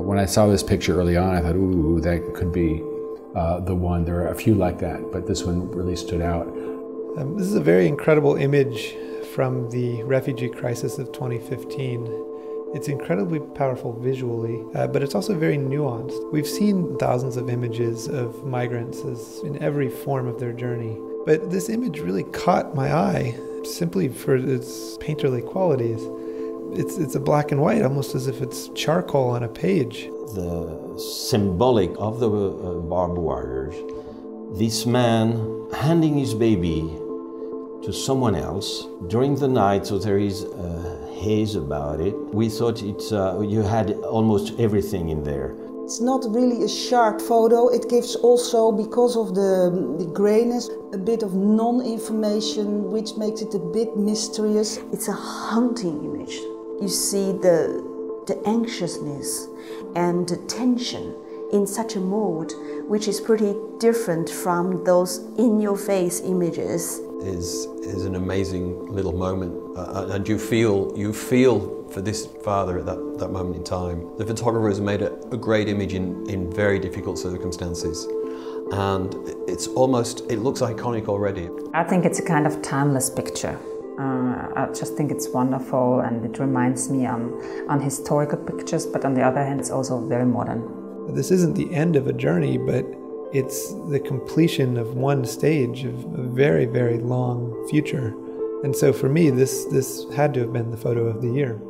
When I saw this picture early on, I thought, ooh, that could be uh, the one. There are a few like that, but this one really stood out. Um, this is a very incredible image from the refugee crisis of 2015. It's incredibly powerful visually, uh, but it's also very nuanced. We've seen thousands of images of migrants in every form of their journey, but this image really caught my eye simply for its painterly qualities. It's, it's a black and white, almost as if it's charcoal on a page. The symbolic of the uh, barbed wires, this man handing his baby to someone else during the night, so there is a haze about it. We thought it, uh, you had almost everything in there. It's not really a sharp photo. It gives also, because of the, the grayness, a bit of non-information, which makes it a bit mysterious. It's a haunting image. You see the, the anxiousness and the tension in such a mood, which is pretty different from those in-your-face images. Is is an amazing little moment, uh, and you feel you feel for this father at that, that moment in time. The photographer has made a, a great image in, in very difficult circumstances and it's almost, it looks iconic already. I think it's a kind of timeless picture. Uh, I just think it's wonderful and it reminds me on, on historical pictures, but on the other hand, it's also very modern. This isn't the end of a journey, but it's the completion of one stage of a very, very long future. And so for me, this, this had to have been the photo of the year.